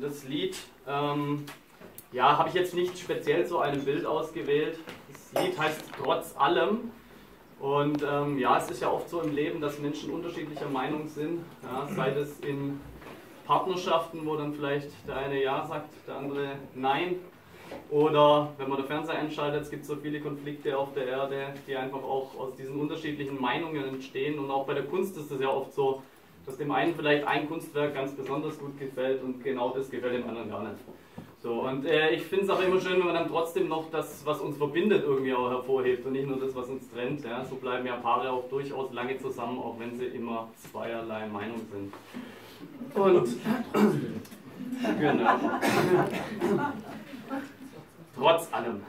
das Lied, ähm, ja, habe ich jetzt nicht speziell so ein Bild ausgewählt. Das Lied heißt Trotz allem. Und ähm, ja, es ist ja oft so im Leben, dass Menschen unterschiedlicher Meinung sind. Ja, sei es in Partnerschaften, wo dann vielleicht der eine Ja sagt, der andere Nein. Oder wenn man den Fernseher einschaltet, es gibt so viele Konflikte auf der Erde, die einfach auch aus diesen unterschiedlichen Meinungen entstehen. Und auch bei der Kunst ist es ja oft so, dass dem einen vielleicht ein Kunstwerk ganz besonders gut gefällt und genau das gefällt dem anderen gar nicht. So, und äh, ich finde es auch immer schön, wenn man dann trotzdem noch das, was uns verbindet, irgendwie auch hervorhebt und nicht nur das, was uns trennt. Ja? So bleiben ja Paare auch durchaus lange zusammen, auch wenn sie immer zweierlei Meinung sind. Und genau. Trotz allem.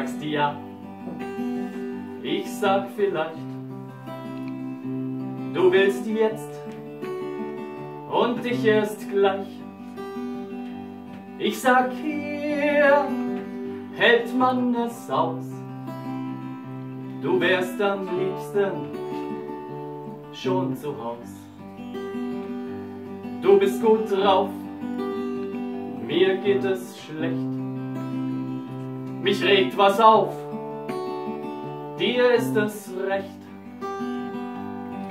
Sagst ja, ich sag vielleicht, du willst jetzt und dich erst gleich. Ich sag hier, hält man es aus. Du wärst am liebsten schon zu Haus. Du bist gut drauf, mir geht es schlecht. Mich regt was auf, dir ist es recht.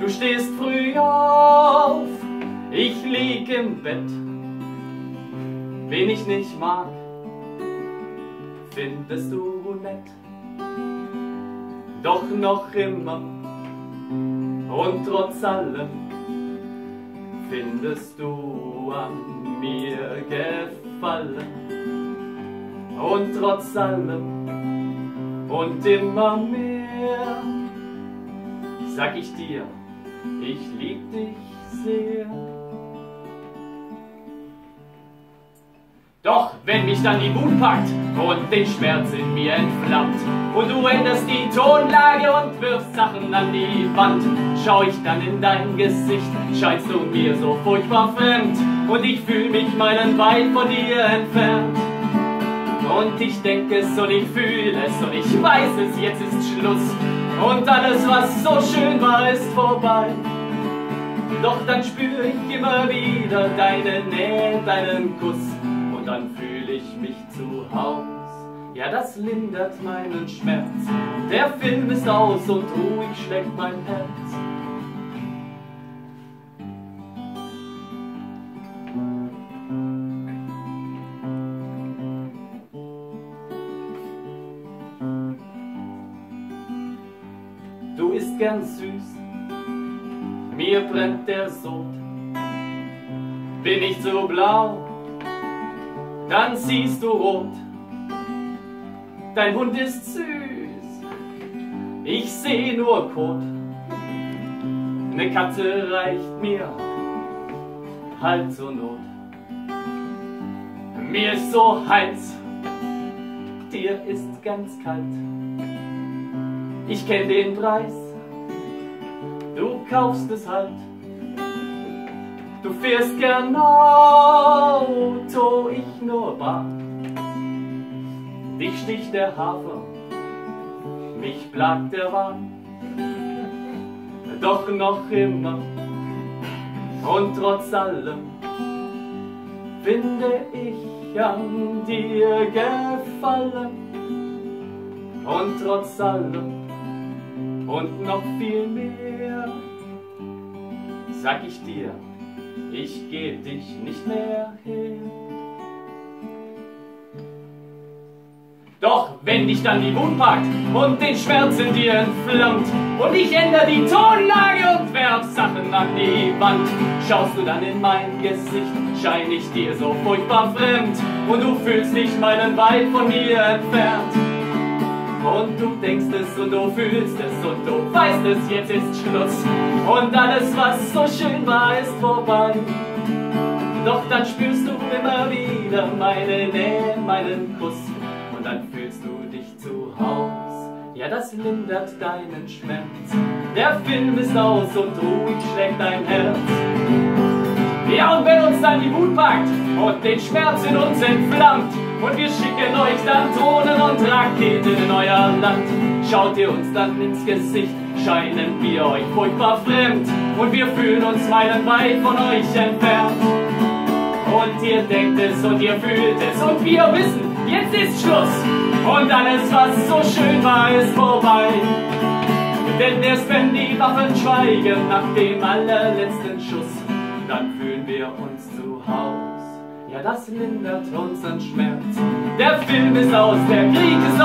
Du stehst früh auf, ich lieg im Bett. Wen ich nicht mag, findest du nett. Doch noch immer und trotz allem findest du an mir Gefallen und trotz allem und immer mehr sag ich dir, ich lieb dich sehr. Doch wenn mich dann die Wut packt und den Schmerz in mir entflammt und du änderst die Tonlage und wirfst Sachen an die Wand, schau ich dann in dein Gesicht, scheinst du mir so furchtbar fremd und ich fühl mich meilenweit von dir entfernt. Und ich denke es und ich fühle es und ich weiß es, jetzt ist Schluss. Und alles, was so schön war, ist vorbei. Doch dann spüre ich immer wieder deine Nähe, deinen Kuss. Und dann fühle ich mich zu Haus. Ja, das lindert meinen Schmerz. Der Film ist aus und ruhig schlägt mein Herz. Du isst gern süß, mir brennt der Sod. Bin ich so blau, dann siehst du rot. Dein Hund ist süß, ich seh nur Kot. Ne Katze reicht mir, halt zur Not. Mir ist so heiß, dir ist ganz kalt. Ich kenn den Preis, du kaufst es halt. Du fährst gern Auto, ich nur Bahn. Dich sticht der Hafer, mich plagt der Wahn. Doch noch immer und trotz allem finde ich an dir Gefallen. Und trotz allem und noch viel mehr sag ich dir, ich geb dich nicht mehr her. Doch wenn dich dann die Wut packt und den Schmerz in dir entflammt und ich ändere die Tonlage und werf Sachen an die Wand, schaust du dann in mein Gesicht, schein ich dir so furchtbar fremd und du fühlst dich meilenweit von mir entfernt. Und du denkst es und du fühlst es und du weißt es, jetzt ist Schluss. Und alles, was so schön war, ist vorbei. Doch dann spürst du immer wieder meine Nähe, meinen Kuss. Und dann fühlst du dich zu Haus. Ja, das lindert deinen Schmerz. Der Film ist aus und ruhig schlägt dein Herz. Ja, und wenn uns dann die Wut packt und den Schmerz in uns entflammt, Und wir schicken euch dann Drohnen und Raketen in euer Land. Schaut ihr uns dann ins Gesicht, scheinen wir euch furchtbar fremd. Und wir fühlen uns meilenweit von euch entfernt. Und ihr denkt es und ihr fühlt es und wir wissen, jetzt ist Schluss. Und alles, was so schön war, ist vorbei. Denn erst wenn die Waffen schweigen nach dem allerletzten Schuss, dann fühlen wir uns zu Haus. Ja, das lindert unseren Schmerz. Der Film ist aus, der Krieg ist